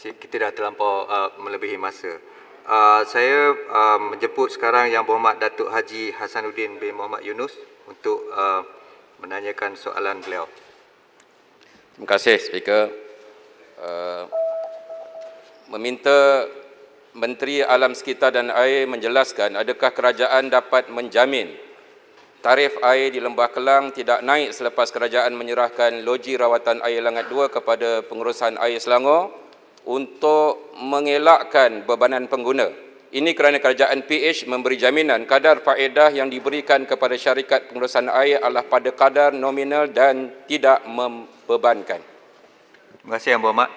kita dah terlampau uh, melebihi masa. Uh, saya uh, menjemput sekarang Yang Berhormat Datuk Haji Hasanuddin bin Muhammad Yunus untuk uh, menanyakan soalan beliau. Terima kasih Speaker. Uh, meminta Menteri Alam Sekitar dan Air menjelaskan adakah kerajaan dapat menjamin tarif air di Lembah Kelang tidak naik selepas kerajaan menyerahkan loji rawatan air Langat 2 kepada pengurusan air Selangor untuk mengelakkan bebanan pengguna. Ini kerana kerajaan PH memberi jaminan kadar faedah yang diberikan kepada syarikat pengurusan air adalah pada kadar nominal dan tidak membebankan. Terima kasih Yang Berhormat.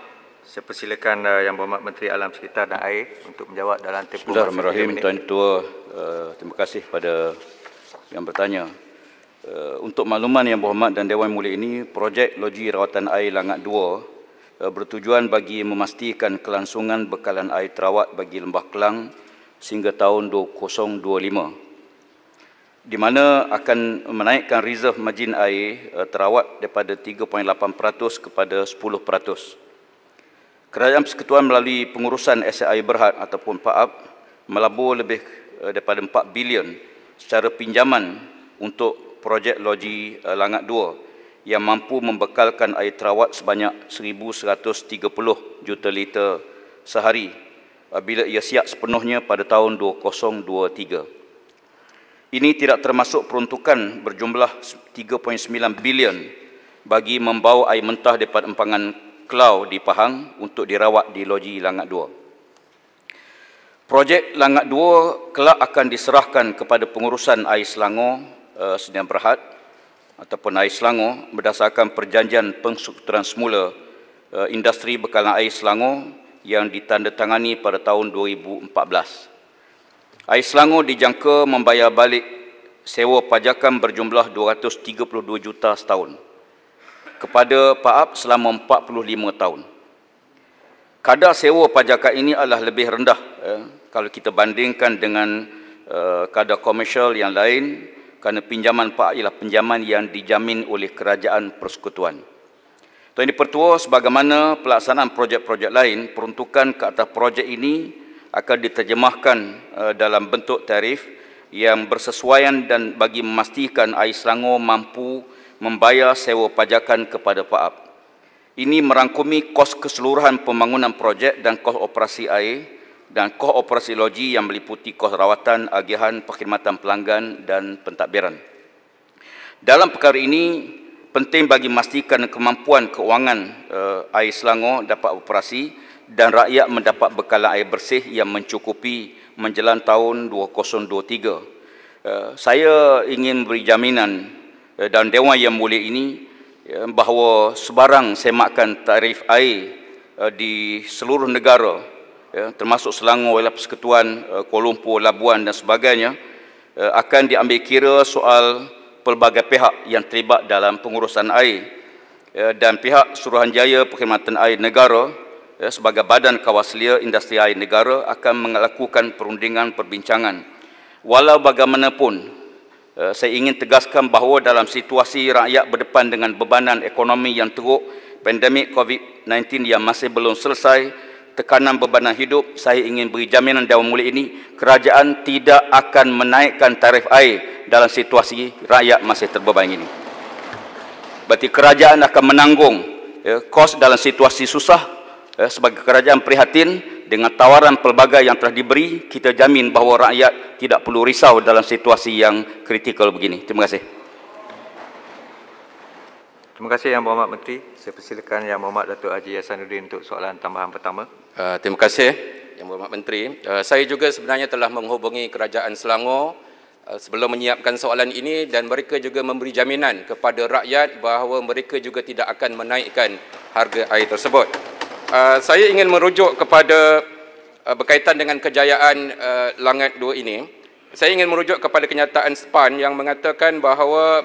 Saya persilakan uh, Yang Berhormat Menteri Alam Sekitar dan Air untuk menjawab dalam tempoh Bismillahirrahmanirrahim. Tuan Ketua, uh, terima kasih pada yang bertanya. Uh, untuk makluman Yang Berhormat dan Dewan Mulia ini, projek loji rawatan air Langat 2 uh, bertujuan bagi memastikan kelangsungan bekalan air terawat bagi Lembah Kelang sehingga tahun 2025 di mana akan menaikkan reserve margin air uh, terawat daripada 3.8% kepada 10%. Kerajaan Persekutuan melalui pengurusan aset air berhad ataupun PAAP melabur lebih uh, daripada 4 bilion secara pinjaman untuk projek loji Langat 2 yang mampu membekalkan air terawat sebanyak 1130 juta liter sehari bila ia siap sepenuhnya pada tahun 2023. Ini tidak termasuk peruntukan berjumlah 3.9 bilion bagi membawa air mentah daripada empangan Kelau di Pahang untuk dirawat di loji Langat 2. Projek Langat 2 kelak akan diserahkan kepada pengurusan air Selangor uh, Sdn Berhad ataupun air Selangor berdasarkan perjanjian pengstrukturan semula uh, industri bekalan air Selangor yang ditandatangani pada tahun 2014. Air Selangor dijangka membayar balik sewa pajakan berjumlah 232 juta setahun kepada PAAP selama 45 tahun. Kadar sewa pajakan ini adalah lebih rendah eh, kalau kita bandingkan dengan eh, kadar komersial yang lain kerana pinjaman PAAP ialah pinjaman yang dijamin oleh kerajaan persekutuan. Tuan Ini Pertua, sebagaimana pelaksanaan projek-projek lain, peruntukan ke atas projek ini akan diterjemahkan uh, dalam bentuk tarif yang bersesuaian dan bagi memastikan Air Selangor mampu membayar sewa pajakan kepada PAAP. Ini merangkumi kos keseluruhan pembangunan projek dan kos operasi air dan kos operasi loji yang meliputi kos rawatan, agihan, perkhidmatan pelanggan dan pentadbiran. Dalam perkara ini, penting bagi memastikan kemampuan keuangan uh, air Selangor dapat operasi dan rakyat mendapat bekalan air bersih yang mencukupi menjelang tahun 2023. Uh, saya ingin beri jaminan uh, dan Dewan Yang Mulia ini uh, bahawa sebarang semakan tarif air uh, di seluruh negara uh, termasuk Selangor, Wilayah Persekutuan, uh, Kuala Lumpur, Labuan dan sebagainya uh, akan diambil kira soal pelbagai pihak yang terlibat dalam pengurusan air ya, dan pihak Suruhanjaya Perkhidmatan Air Negara ya, sebagai badan kawaslia industri air negara akan melakukan perundingan perbincangan. Walau bagaimanapun, ya, saya ingin tegaskan bahawa dalam situasi rakyat berdepan dengan bebanan ekonomi yang teruk, pandemik COVID-19 yang masih belum selesai, tekanan bebanan hidup, saya ingin beri jaminan Dewan Mulia ini, kerajaan tidak akan menaikkan tarif air dalam situasi rakyat masih terbeban ini. Berarti kerajaan akan menanggung ya, kos dalam situasi susah ya, sebagai kerajaan prihatin dengan tawaran pelbagai yang telah diberi, kita jamin bahawa rakyat tidak perlu risau dalam situasi yang kritikal begini. Terima kasih. Terima kasih Yang Berhormat Menteri. Saya persilakan Yang Berhormat Datuk Haji Hasanuddin untuk soalan tambahan pertama. Uh, terima kasih Yang Berhormat Menteri. Uh, saya juga sebenarnya telah menghubungi Kerajaan Selangor Uh, sebelum menyiapkan soalan ini dan mereka juga memberi jaminan kepada rakyat bahawa mereka juga tidak akan menaikkan harga air tersebut. Uh, saya ingin merujuk kepada uh, berkaitan dengan kejayaan Langat 2 ini. Saya ingin merujuk kepada kenyataan SPAN yang mengatakan bahawa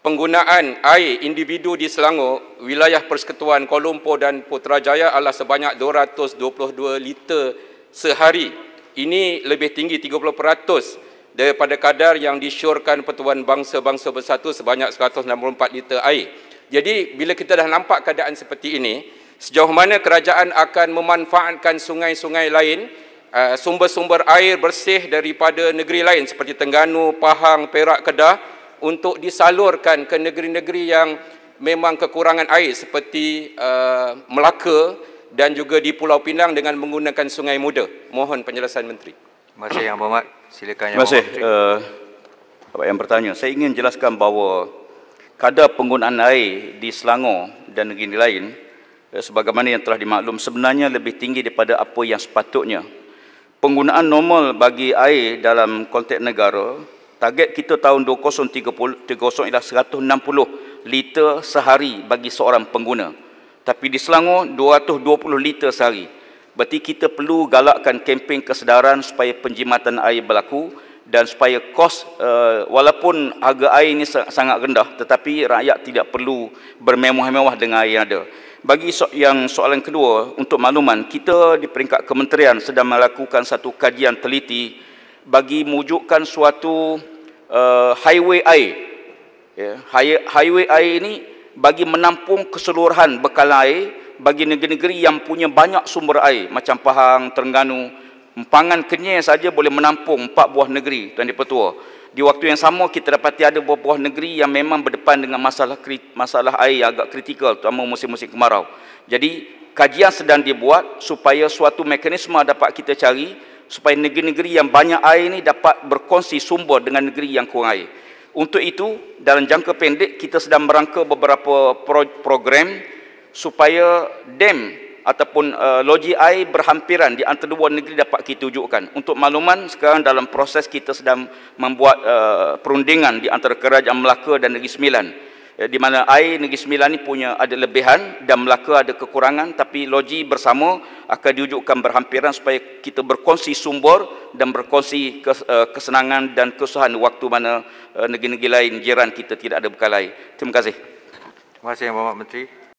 penggunaan air individu di Selangor, wilayah Persekutuan Kuala Lumpur dan Putrajaya adalah sebanyak 222 liter sehari ini lebih tinggi 30% daripada kadar yang disyorkan Pertuan Bangsa-Bangsa Bersatu sebanyak 164 liter air. Jadi bila kita dah nampak keadaan seperti ini, Sejauh mana kerajaan akan memanfaatkan sungai-sungai lain, uh, sumber-sumber air bersih daripada negeri lain seperti Tengganu, Pahang, Perak, Kedah untuk disalurkan ke negeri-negeri yang memang kekurangan air seperti uh, Melaka dan juga di Pulau Pinang dengan menggunakan sungai muda. Mohon penjelasan Menteri. Terima kasih Yang Berhormat. Silakan Yang Terima kasih. Berhormat. Uh, Bapak yang bertanya, saya ingin jelaskan bahawa kadar penggunaan air di Selangor dan negeri lain eh, sebagaimana yang telah dimaklum sebenarnya lebih tinggi daripada apa yang sepatutnya. Penggunaan normal bagi air dalam konteks negara, target kita tahun 2030 30 ialah 160 liter sehari bagi seorang pengguna. Tapi di Selangor 220 liter sehari. Berarti kita perlu galakkan kempen kesedaran supaya penjimatan air berlaku dan supaya kos uh, walaupun harga air ini sangat rendah tetapi rakyat tidak perlu bermewah-mewah dengan air yang ada. Bagi so yang soalan kedua untuk makluman kita di peringkat kementerian sedang melakukan satu kajian teliti bagi mewujudkan suatu uh, highway air. Ya, highway air ini bagi menampung keseluruhan bekalan air bagi negeri-negeri yang punya banyak sumber air macam Pahang, Terengganu, Empangan Kenyir saja boleh menampung empat buah negeri Tuan Dipertua. Di waktu yang sama kita dapati ada buah-buah negeri yang memang berdepan dengan masalah masalah air yang agak kritikal terutama musim-musim kemarau. Jadi kajian sedang dibuat supaya suatu mekanisme dapat kita cari supaya negeri-negeri yang banyak air ini dapat berkongsi sumber dengan negeri yang kurang air. Untuk itu dalam jangka pendek kita sedang merangka beberapa pro- program supaya dam ataupun uh, loji air berhampiran di antara dua negeri dapat kita wujudkan. Untuk makluman, sekarang dalam proses kita sedang membuat uh, perundingan di antara Kerajaan Melaka dan Negeri Sembilan. Ya, di mana air Negeri Sembilan ini punya ada lebihan dan Melaka ada kekurangan tapi loji bersama akan diwujudkan berhampiran supaya kita berkongsi sumber dan berkongsi uh, kesenangan dan kesusahan waktu mana negeri-negeri lain jiran kita tidak ada bekal air. Terima kasih. Terima kasih Berhormat Menteri.